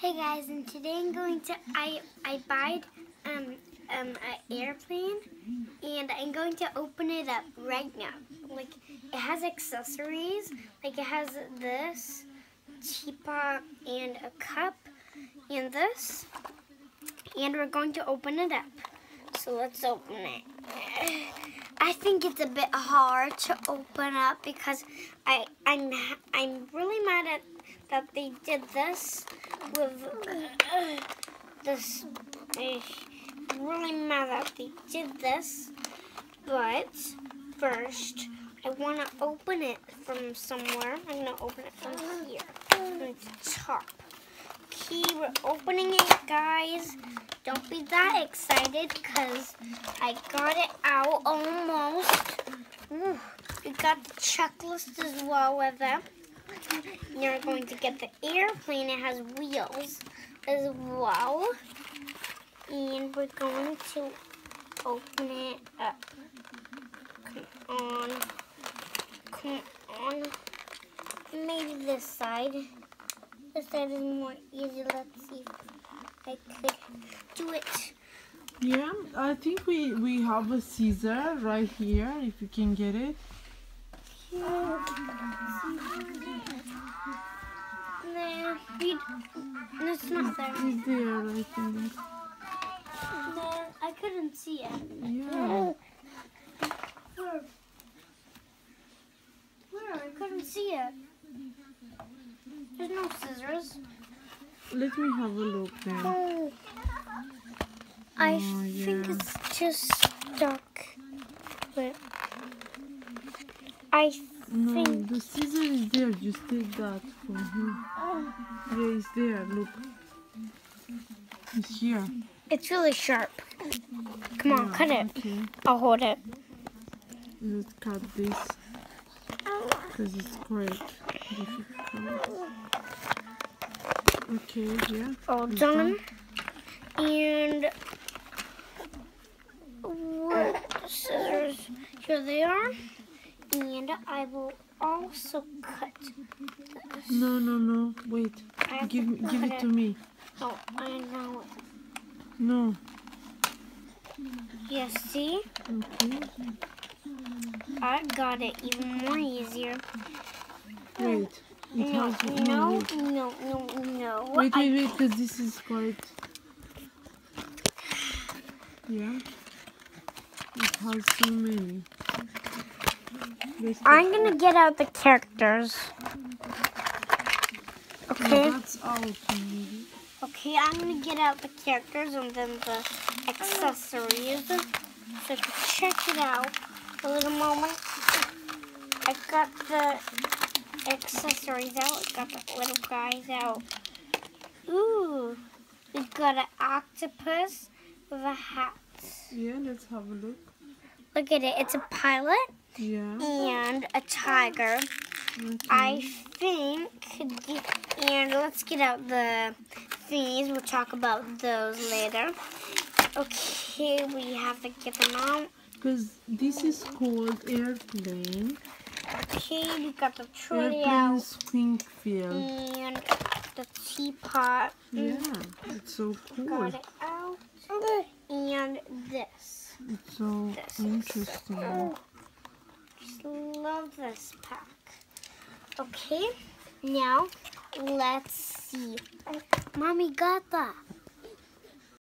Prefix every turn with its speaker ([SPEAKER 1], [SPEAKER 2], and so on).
[SPEAKER 1] Hey guys, and today I'm going to I I bought um um an airplane, and I'm going to open it up right now. Like it has accessories, like it has this teapot and a cup, and this, and we're going to open it up. So let's open it. I think it's a bit hard to open up because I I'm I'm really mad at that they did this with uh, this. I'm really mad that they did this, but first I want to open it from somewhere. I'm gonna open it from here, from the top. Okay, we're opening it, guys. Don't be that excited because I got it out almost. Ooh, we got the checklist as well with it. You're going to get the airplane. It has wheels as well. And we're going to open it up. Come on. Come on. Maybe this side. This side is more easy. Let's see if I could do it.
[SPEAKER 2] Yeah, I think we we have a scissor right here. If you can get it.
[SPEAKER 1] No, we, it's not there.
[SPEAKER 2] It's there, I think.
[SPEAKER 1] No, I couldn't see it.
[SPEAKER 2] Yeah.
[SPEAKER 1] Where? Where? I couldn't see it. There's no scissors.
[SPEAKER 2] Let me have a look then.
[SPEAKER 1] Oh. I
[SPEAKER 2] Oh,
[SPEAKER 1] think
[SPEAKER 2] yeah.
[SPEAKER 1] it's just stuck. But I
[SPEAKER 2] No,
[SPEAKER 1] think.
[SPEAKER 2] the scissor is there. Just take that from here. Yeah, it's there. Look. It's here.
[SPEAKER 1] It's really sharp. Come on,
[SPEAKER 2] Yeah,
[SPEAKER 1] cut it.
[SPEAKER 2] Okay.
[SPEAKER 1] I'll hold it.
[SPEAKER 2] Let's cut this because it's quite difficult. Okay, yeah.
[SPEAKER 1] all
[SPEAKER 2] it's
[SPEAKER 1] done. And what scissors? Here they are. And I will also cut this.
[SPEAKER 2] No, no, no. Wait.
[SPEAKER 1] I
[SPEAKER 2] Give give
[SPEAKER 1] cut
[SPEAKER 2] it to me.
[SPEAKER 1] Oh, I know.
[SPEAKER 2] No.
[SPEAKER 1] Yeah, see?
[SPEAKER 2] Okay.
[SPEAKER 1] I got it even more easier.
[SPEAKER 2] Wait. It
[SPEAKER 1] No,
[SPEAKER 2] has
[SPEAKER 1] no, no, no, no.
[SPEAKER 2] Wait, wait, wait, because this is quite. Yeah. It has so many.
[SPEAKER 1] I'm gonna get out the characters. Okay.
[SPEAKER 2] that's out. maybe.
[SPEAKER 1] Okay, I'm gonna get out the characters and then the accessories. So check it out, for a little moment. I got the accessories out. I got the little guys out. Ooh, we got an octopus with a hat.
[SPEAKER 2] Yeah, let's have a look.
[SPEAKER 1] Look at it. It's a pilot
[SPEAKER 2] Yeah.
[SPEAKER 1] and a tiger.
[SPEAKER 2] Okay.
[SPEAKER 1] I think, and let's get out the thingies. We'll talk about those later. Okay, we have to get them out.
[SPEAKER 2] Because this is called airplane.
[SPEAKER 1] Okay, we got the trolley out
[SPEAKER 2] Springfield.
[SPEAKER 1] and the teapot. Mm.
[SPEAKER 2] Yeah, it's so cool.
[SPEAKER 1] Got it out. And this.
[SPEAKER 2] It's so
[SPEAKER 1] This.
[SPEAKER 2] interesting.
[SPEAKER 1] This pack. Okay, now let's see. Mommy got that.